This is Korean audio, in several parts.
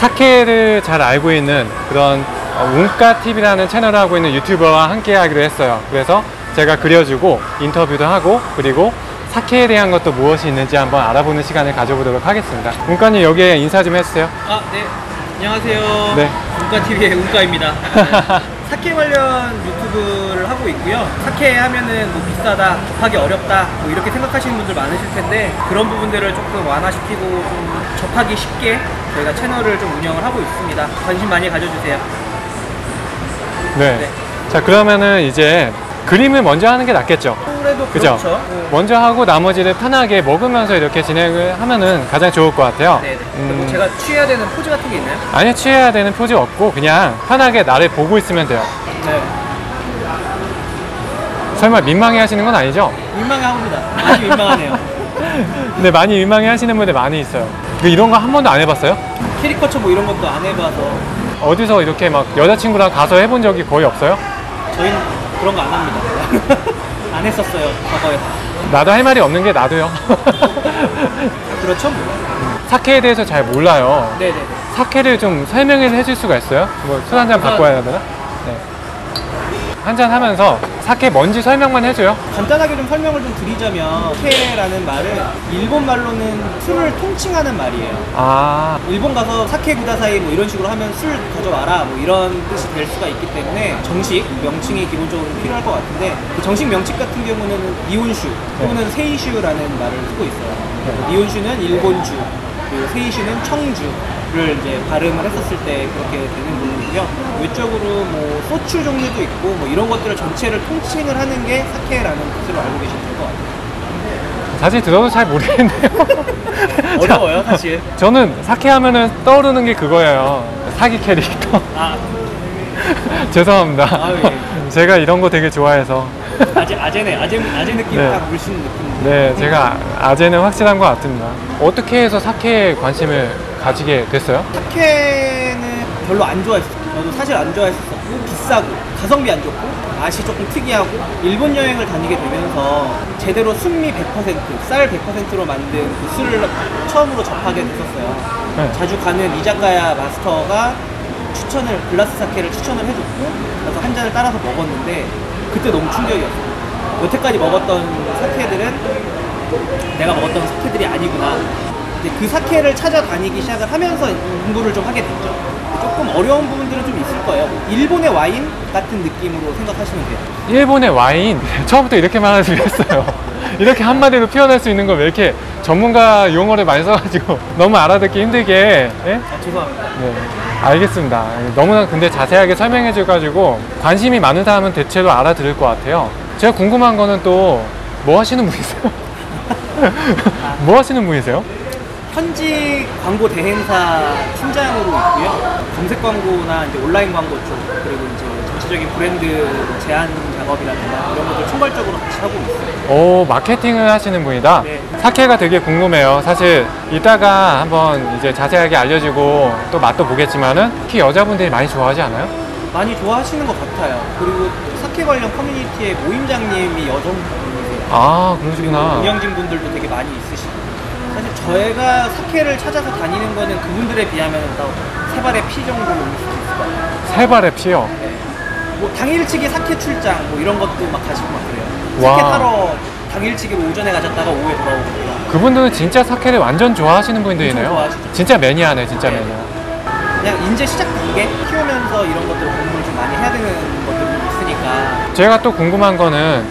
사케를 잘 알고 있는 그런 어, 운가TV라는 채널을 하고 있는 유튜버와 함께 하기로 했어요. 그래서 제가 그려주고 인터뷰도 하고 그리고 사케에 대한 것도 무엇이 있는지 한번 알아보는 시간을 가져보도록 하겠습니다. 운가님 여기에 인사 좀 해주세요. 아, 네. 안녕하세요. 네. 운가TV의 운가입니다. 사케 관련 유튜브를 하고 있고요. 사케 하면은 뭐 비싸다, 접하기 어렵다, 뭐 이렇게 생각하시는 분들 많으실 텐데 그런 부분들을 조금 완화시키고 좀 접하기 쉽게 저희가 채널을 좀 운영을 하고 있습니다. 관심 많이 가져주세요. 네. 네. 자 그러면은 이제 그림을 먼저 하는 게 낫겠죠. 그래도 그죠? 그렇죠. 네. 먼저 하고 나머지를 편하게 먹으면서 이렇게 진행을 하면은 가장 좋을 것 같아요. 네. 네. 음, 뭐 제가 취해야 되는 포즈 같은 게 있나요? 아니 취해야 되는 표지 없고 그냥 편하게 나를 보고 있으면 돼요. 네. 설마 민망해 하시는 건 아니죠? 민망합니다. 많이 민망하네요. 근데 많이 민망해 하시는 분들 많이 있어요. 그 이런 거 한 번도 안 해봤어요? 캐리커처 뭐 이런 것도 안 해봐서 어디서 이렇게 막 여자친구랑 가서 해본 적이 거의 없어요? 저희는 그런 거 안 합니다. 안 했었어요. 과거에. 나도 할 말이 없는 게 나도요. 그렇죠? 뭐. 사케에 대해서 잘 몰라요. 네네네. 사케를 좀 설명해 해줄 수가 있어요? 뭐 술 한잔 우선- 바꿔야 되나? 네. 한잔 하면서 사케 뭔지 설명만 해줘요. 간단하게 좀 설명을 좀 드리자면 사케라는 말은 일본 말로는 술을 통칭하는 말이에요. 아, 일본 가서 사케 구다사이 뭐 이런 식으로 하면 술 가져와라 뭐 이런 뜻이 될 수가 있기 때문에 정식 명칭이 기본적으로 필요할 것 같은데 그 정식 명칭 같은 경우는 니온슈 또는 세이슈라는 말을 쓰고 있어요. 네. 니온슈는 일본주 그리고 세이슈는 청주를 이제 발음을 했었을 때 그렇게 되는 부분 이고요. 외적으로 뭐 소추 종류도 있고 뭐 이런 것들을 전체를 통칭을 하는 게 사케라는 뜻으로 알고 계시면 될 것 같아요. 사실 들어도 잘 모르겠네요. 어려워요 사실. 저는 사케 하면은 떠오르는 게 그거예요. 사기 캐릭터. 아 죄송합니다. 아유, 예. 제가 이런 거 되게 좋아해서. 아재 아재네 아재 아재 느낌 네. 딱 물씬 느낌. 네, 제가 아재는 확실한 것 같습니다. 어떻게 해서 사케에 관심을 가지게 됐어요? 사케는 별로 안 좋아했어요. 저도 사실 안 좋아했었고 비싸고 가성비 안 좋고 맛이 조금 특이하고 일본 여행을 다니게 되면서 제대로 순미 100%, 쌀 100%로 만든 그 술을 처음으로 접하게 됐었어요. 네. 자주 가는 이자카야 마스터가 추천을 글라스 사케를 추천을 해줬고 그래서 한 잔을 따라서 먹었는데 그때 너무 충격이었어요. 여태까지 먹었던 사케들은 내가 먹었던 사케들이 아니구나. 그 사케를 찾아다니기 시작을 하면서 공부를 좀 하게 됐죠. 조금 어려운 부분들은 좀 있을 거예요. 일본의 와인 같은 느낌으로 생각하시면 돼요. 일본의 와인 처음부터 이렇게 말하기로 했어요. 이렇게 한마디로 표현할 수 있는 걸 왜 이렇게 전문가 용어를 많이 써가지고 너무 알아듣기 힘들게 예? 아, 죄송합니다. 네, 알겠습니다. 너무나 근데 자세하게 설명해 줘가지고 관심이 많은 사람은 대체로 알아들을 것 같아요. 제가 궁금한 거는 또 뭐 하시는 분이세요? 뭐 하시는 분이세요? 현지 광고 대행사 팀장으로 있고요. 검색 광고나 이제 온라인 광고 쪽 그리고 이제 전체적인 브랜드 제안 작업이라든가 이런 것들 총괄적으로 같이 하고 있어요. 오 마케팅을 하시는 분이다. 네. 사케가 되게 궁금해요. 사실 이따가 한번 이제 자세하게 알려주고 또 맛도 보겠지만은 특히 여자분들이 많이 좋아하지 않아요? 많이 좋아하시는 것 같아요. 그리고 사케 관련 커뮤니티의 모임장님이 여성분이세요. 아 그러시구나. 운영진 분들도 되게 많이 있으시고 사실 저희가 사케를 찾아서 다니는 거는 그분들에 비하면 세 발의 피 정도로 올 수도 있을 것 같아요. 세 발의 피요. 네. 뭐 당일치기 사케 출장 뭐 이런 것도 막 가시고 막 그래요. 와. 사케 타러 당일치기로 오전에 가셨다가 오후에 돌아오고. 그분들은 진짜 사케를 완전 좋아하시는 분들이네요. 좋아하시죠. 진짜 매니아네, 진짜 네. 매니아. 그냥 인제 시작 단계 키우면서 이런 것들을 공부를 좀 많이 해야 되는 것들이 있으니까 제가 또 궁금한 거는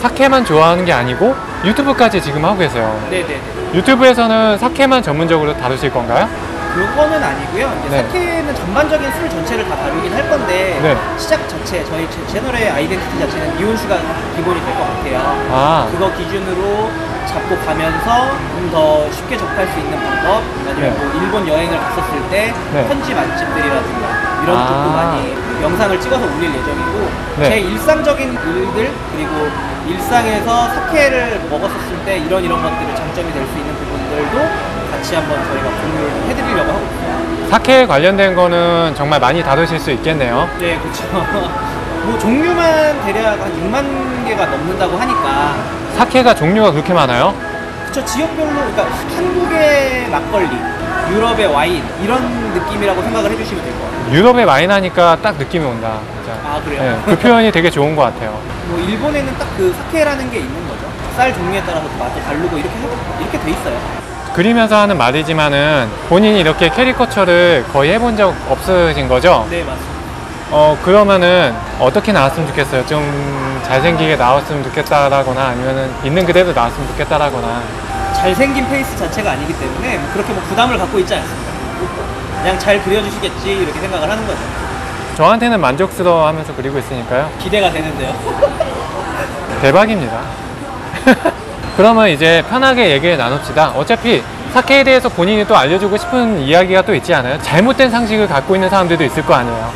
사케만 좋아하는 게 아니고 유튜브까지 지금 하고 계세요. 네네네. 유튜브에서는 사케만 전문적으로 다루실 건가요? 그거는 아니고요. 네. 사케는 전반적인 술 전체를 다 다루긴 할 건데 네. 시작 자체 저희 제- 채널의 아이덴티티 자체는 이온수가 기본이 될 것 같아요. 아, 그거 기준으로 잡고 가면서 좀 더 쉽게 접할 수 있는 방법 아니면 네. 뭐 일본 여행을 갔었을 때 네. 현지 맛집들이라든가 이런 아. 쪽도 많이 영상을 찍어서 올릴 예정이고 네. 제 일상적인 일들 그리고 일상에서 사케를 먹었었을 때 이런 이런 것들이 장점이 될 수 있는 부분들도 같이 한번 저희가 공유를 좀 해드리려고 하고 있어요. 사케에 관련된 거는 정말 많이 다루실 수 있겠네요. 네, 그렇죠. 뭐 종류만 대략 한 6만 개가 넘는다고 하니까 사케가 종류가 그렇게 많아요? 그쵸 지역별로 그러니까 한국의 막걸리 유럽의 와인 이런 느낌이라고 생각을 해주시면 될 것 같아요. 유럽에 많이 나니까 딱 느낌이 온다. 진짜. 아 그래요? 네, 그 표현이 되게 좋은 것 같아요. 뭐 일본에는 딱 그 사케라는 게 있는 거죠. 쌀 종류에 따라서 맛도 다르고 이렇게 해- 이렇게 돼 있어요. 그리면서 하는 말이지만은 본인이 이렇게 캐리커처를 거의 해본 적 없으신 거죠? 네 맞습니다. 어 그러면은 어떻게 나왔으면 좋겠어요? 좀 잘생기게 나왔으면 좋겠다라거나 아니면은 있는 그대로 나왔으면 좋겠다라거나 잘생긴 face 자체가 아니기 때문에 뭐 그렇게 뭐 부담을 갖고 있지 않습니다. 그냥 잘 그려주시겠지 이렇게 생각을 하는 거죠. 저한테는 만족스러워 하면서 그리고 있으니까요. 기대가 되는데요. 대박입니다. 그러면 이제 편하게 얘기를 나눕시다. 어차피 사케에 대해서 본인이 또 알려주고 싶은 이야기가 또 있지 않아요? 잘못된 상식을 갖고 있는 사람들도 있을 거 아니에요.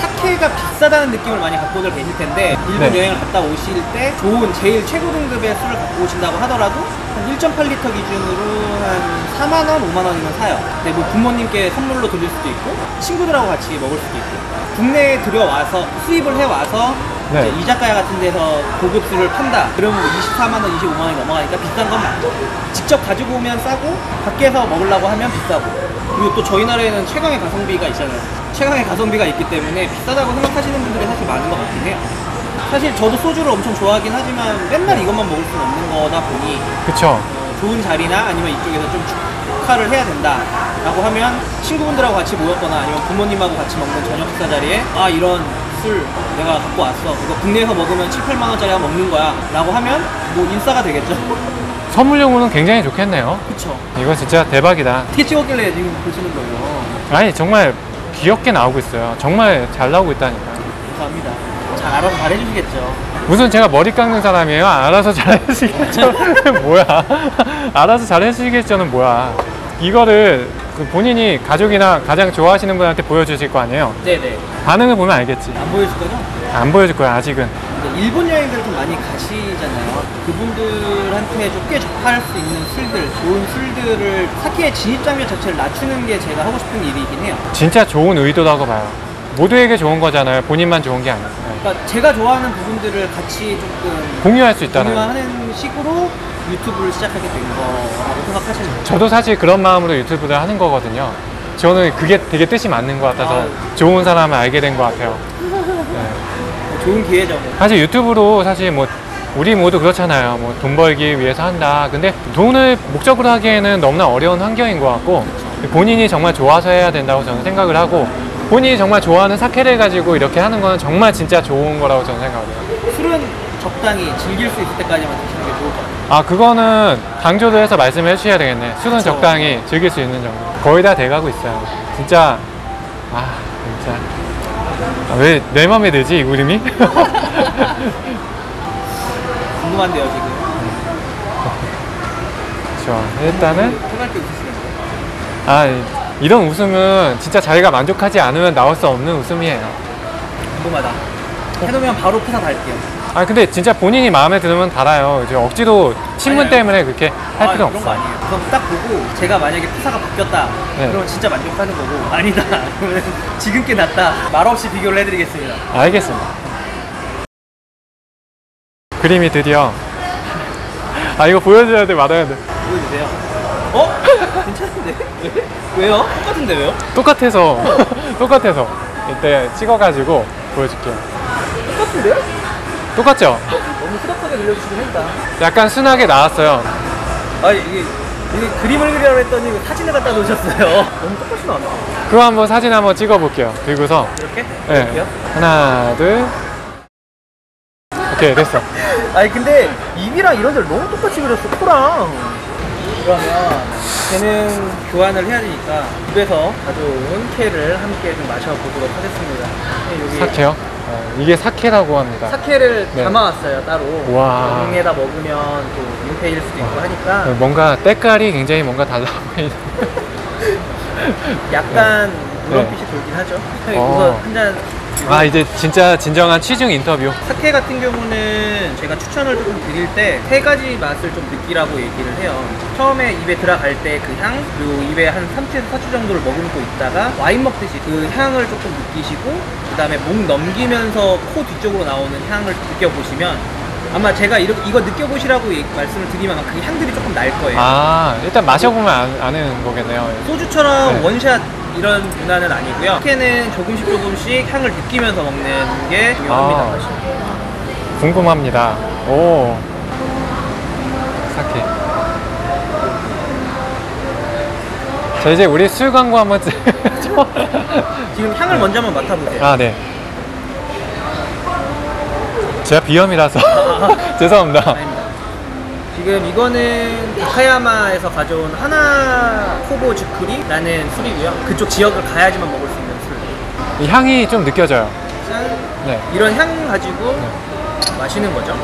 사케가 비싸다는 느낌을 많이 갖고들 계실 텐데 일본 네. 여행을 갔다 오실 때 좋은 제일 최고 등급의 술을 갖고 오신다고 하더라도 한 1.8리터 기준으로 한 4만 원, 5만 원이면 사요. 근데 뭐 부모님께 선물로 드릴 수도 있고 친구들하고 같이 먹을 수도 있고 국내에 들여와서 수입을 해와서 네. 이제 이자카야 같은 데서 고급 술을 판다. 그러면 뭐 24만 원, 25만 원이 넘어가니까 비싼 건 맞죠. 직접 가지고 오면 싸고 밖에서 먹으려고 하면 비싸고 그리고 또 저희 나라에는 최강의 가성비가 있잖아요. 최강의 가성비가 있기 때문에 비싸다고 생각하시는 분들이 사실 많은 것 같긴 해요. 사실 저도 소주를 엄청 좋아하긴 하지만 맨날 이것만 먹을 수는 없는 거다 보니 그쵸? 어, 좋은 자리나 아니면 이쪽에서 좀 축하를 해야 된다 라고 하면 친구분들하고 같이 모였거나 아니면 부모님하고 같이 먹는 저녁 식사 자리에 아 이런 술 내가 갖고 왔어 이거 국내에서 먹으면 7, 8만 원짜리 먹는 거야 라고 하면 뭐 인싸가 되겠죠 선물용으로는 굉장히 좋겠네요. 그쵸 이거 진짜 대박이다. 어떻게 찍었길래 지금 보시는 거예요 아니, 정말 귀엽게 나오고 있어요. 정말 잘 나오고 있다니까요. 감사합니다 잘 알아서 잘 해주시겠죠 무슨 제가 머리 깎는 사람이에요? 알아서 잘 해주시겠죠? 뭐야? 알아서 잘 해주시겠죠는 뭐야? 이거를 그 본인이 가족이나 가장 좋아하시는 분한테 보여주실 거 아니에요? 네네 반응을 보면 알겠지. 안 보여줄 거죠? 안 보여줄 거야, 아직은. 근데 일본 여행들 좀 많이 가시잖아요. 그분들한테 좀 꽤 접할 수 있는 술들, 좋은 술들을 사케의 진입장벽 자체를 낮추는 게 제가 하고 싶은 일이긴 해요. 진짜 좋은 의도라고 봐요. 모두에게 좋은 거잖아요. 본인만 좋은 게 아니고. 네. 그러니까 제가 좋아하는 부분들을 같이 조금 공유할 수 있다는. 공유하는 식으로 유튜브를 시작하게 된 거라고 생각하시면 돼요. 저도 사실 그런 마음으로 유튜브를 하는 거거든요. 저는 그게 되게 뜻이 맞는 것 같아서 아유. 좋은 사람을 알게 된 것 같아요. 네. 좋은 기회죠. 뭐. 사실 유튜브로 사실 뭐 우리 모두 그렇잖아요. 뭐 돈 벌기 위해서 한다. 근데 돈을 목적으로 하기에는 너무나 어려운 환경인 것 같고 본인이 정말 좋아서 해야 된다고 저는 생각을 하고 본인이 정말 좋아하는 사케를 가지고 이렇게 하는 거는 정말 진짜 좋은 거라고 저는 생각을 해요. 술은 적당히 즐길 수 있을 때까지만 드시는 게 좋을 것 같아요. 아 그거는 강조를 해서 말씀을 해주셔야 되겠네. 술은 그쵸. 적당히 즐길 수 있는 정도. 거의 다 돼가고 있어요. 진짜 아 진짜 아, 왜내 맘에 들지 이 그림이? 궁금한데요, 지금. 좋아. 일단은 편할 때 웃으시는데. 아 이- 이런 웃음은 진짜 자기가 만족하지 않으면 나올 수 없는 웃음이에요. 궁금하다. 해놓으면 바로 피사 달게요. 아 근데 진짜 본인이 마음에 들으면 달아요. 이제 억지로 친분 아니에요. 때문에 그렇게 할 아, 필요 없어. 거 아니에요. 그럼 딱 보고 제가 만약에 피사가 바뀌었다. 네. 그러면 진짜 만족하는 거고 아니다. 그러면 지금 게 낫다. 말 없이 비교를 해드리겠습니다. 알겠습니다. 그림이 드디어 아 이거 보여줘야 돼 말아야 돼. 보여주세요. 어? 괜찮은데? 왜? 왜요? 똑같은데 왜요? 똑같아서 똑같아서 이때 찍어가지고 보여줄게요. 똑같은데요? 똑같죠? 너무 후덕하게 늘려주시긴 했다. 약간 순하게 나왔어요. 아 이게, 이게 그림을 그리라고 했더니 사진을 갖다 놓으셨어요. 너무 똑같이 나왔나? 그거 한번 사진 한번 찍어볼게요. 들고서 이렇게? 네. 이렇게요? 하나 둘 오케이 됐어. 아니 근데 입이랑 이런 데를 너무 똑같이 그렸어 코랑 그러면 걔는 교환을 해야 되니까 집에서 가져온 캐를 함께 좀 마셔보도록 하겠습니다 네, 여기 사케요? 어, 이게 사케라고 합니다. 사케를 네. 담아왔어요 따로 와. 병에다 먹으면 또 민폐일 수도 있고 하니까 뭔가 때깔이 굉장히 뭔가 달라 보이는. 약간 네. 누런빛이 돌긴 하죠 어. 우선 한잔 아 이제 진짜 진정한 취중 인터뷰. 사케 같은 경우는 제가 추천을 조금 드릴 때 세 가지 맛을 좀 느끼라고 얘기를 해요. 처음에 입에 들어갈 때 그 향, 그리고 입에 한 3주에서 4주 정도를 머금고 있다가 와인 먹듯이 그 향을 조금 느끼시고, 그 다음에 목 넘기면서 코 뒤쪽으로 나오는 향을 느껴보시면 아마 제가 이렇게 이거 느껴보시라고 말씀을 드리면 그 향들이 조금 날 거예요. 아, 일단 마셔보면 아, 아는 거겠네요. 소주처럼 네. 원샷 이런 문화는 아니고요. 사케는 조금씩 조금씩 향을 느끼면서 먹는 게 중요합니다. 아. 사실. 궁금합니다. 오. 사케. 자, 이제 우리 술 광고 한번 찍. 지금 향을 먼저 한번 맡아보세요. 아, 네. 제가 비염이라서 죄송합니다. 아닙니다. 지금 이거는 다카야마에서 가져온 하나 코보 즈쿠리라는 술이고요. 그쪽 지역을 가야지만 먹을 수 있는 술. 이 향이 좀 느껴져요. 짠. 네. 이런 향 가지고 마시는 거죠.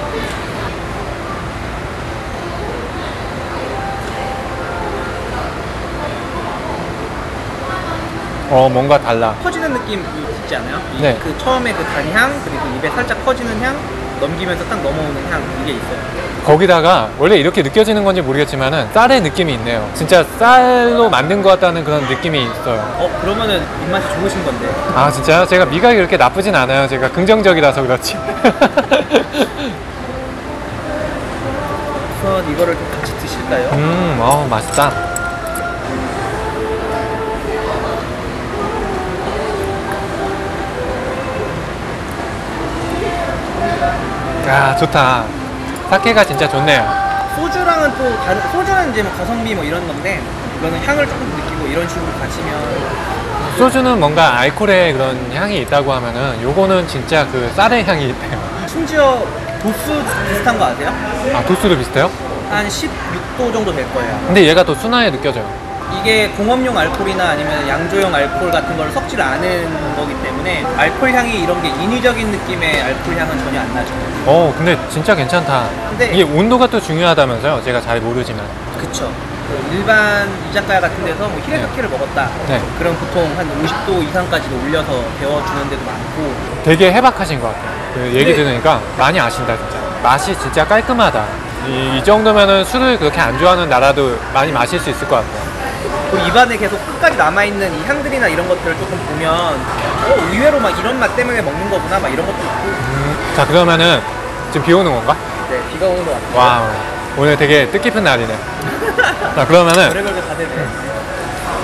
어, 뭔가 달라. 퍼지는 느낌 있지 않아요? 이- 네. 그 처음에 그 단향 그리고 입에 살짝 퍼지는 향 넘기면서 딱 넘어오는 향 이게 있어요. 거기다가 원래 이렇게 느껴지는 건지 모르겠지만은 쌀의 느낌이 있네요. 진짜 쌀로 만든 것 같다는 그런 느낌이 있어요. 어 그러면은 입맛이 좋으신 건데. 아 진짜요? 제가 미각이 그렇게 나쁘진 않아요. 제가 긍정적이라서 그렇지. 우선 이거를 좀 같이 드실까요? 음, 어 맛있다. 야 좋다. 사케가 진짜 좋네요. 소주랑은 또 다른 소주는 이제 뭐 가성비 뭐 이런 건데 이거는 향을 조금 느끼고 이런 식으로 가시면 소주는 뭔가 알코올의 그런 향이 있다고 하면은 요거는 진짜 그 쌀의 향이 있대요. 심지어 도수 비슷한 거 아세요? 아 도수도 비슷해요? 한 16도 정도 될 거예요. 근데 얘가 더 순하게 느껴져요. 이게 공업용 알코올이나 아니면 양조용 알코올 같은 걸 섞질 않은 거기 때문에 알코올 향이 이런 게 인위적인 느낌의 알코올 향은 전혀 안 나죠. 어 근데 진짜 괜찮다. 근데- 이게 온도가 또 중요하다면서요? 제가 잘 모르지만. 그쵸. 그 일반 이자카야 같은 데서 뭐 히레사케를 먹었다. 네. 그럼 보통 한 50도 이상까지도 올려서 데워주는 데도 많고. 되게 해박하신 것 같아요. 그 얘기 네. 들으니까 많이 아신다 진짜. 맛이 진짜 깔끔하다. 이, 이 정도면은 술을 그렇게 안 좋아하는 나라도 많이 마실 수 있을 것 같아요. 그리고 입안에 계속 끝까지 남아있는 이 향들이나 이런 것들을 조금 보면 어, 의외로 막 이런 맛 때문에 먹는 거구나 막 이런 것도 있고. 음, 자 그러면은 지금 비 오는 건가? 네, 비가 오는 것 같아요. Wow. 오늘 되게 뜻깊은 날이네. 자 그러면은 별의별 네.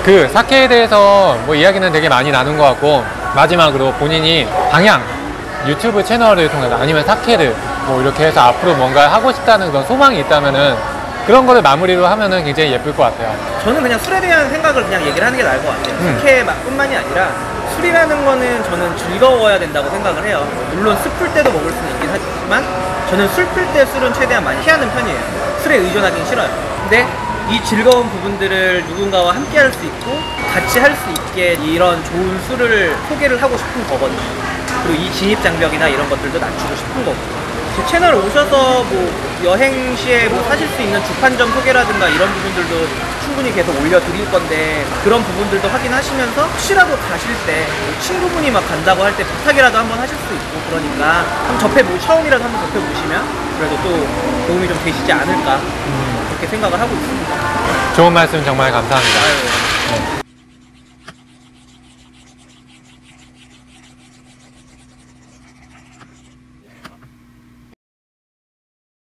그 사케에 대해서 뭐 이야기는 되게 많이 나눈 것 같고 마지막으로 본인이 방향 유튜브 채널을 통해서 아니면 사케를 뭐 이렇게 해서 앞으로 뭔가 하고 싶다는 그런 소망이 있다면은 그런 거를 마무리로 하면은 굉장히 예쁠 것 같아요. 저는 그냥 술에 대한 생각을 그냥 얘기를 하는 게 나을 것 같아요. 음. 사케뿐만이 아니라 술이라는 거는 저는 즐거워야 된다고 생각을 해요. 물론 슬플 때도 먹을 수는 있긴 하지만 저는 슬플 때 술은 최대한 많이 피하는 편이에요. 술에 의존하긴 싫어요. 근데 이 즐거운 부분들을 누군가와 함께 할 수 있고 같이 할 수 있게 이런 좋은 술을 소개를 하고 싶은 거거든요. 그리고 이 진입 장벽이나 이런 것들도 낮추고 싶은 거고. 제 채널 오셔서 뭐 여행 시에 뭐 사실 수 있는 주판점 소개라든가 이런 부분들도 충분히 계속 올려드릴 건데 그런 부분들도 확인하시면서 혹시라도 가실 때뭐 친구분이 막 간다고 할 때 부탁이라도 한번 하실 수 있고 그러니까 한번 접해 보 처음이라도 한번 접해 보시면 그래도 또 도움이 좀 되시지 않을까 그렇게 생각을 하고 있습니다. 좋은 말씀 정말 감사합니다. 아유,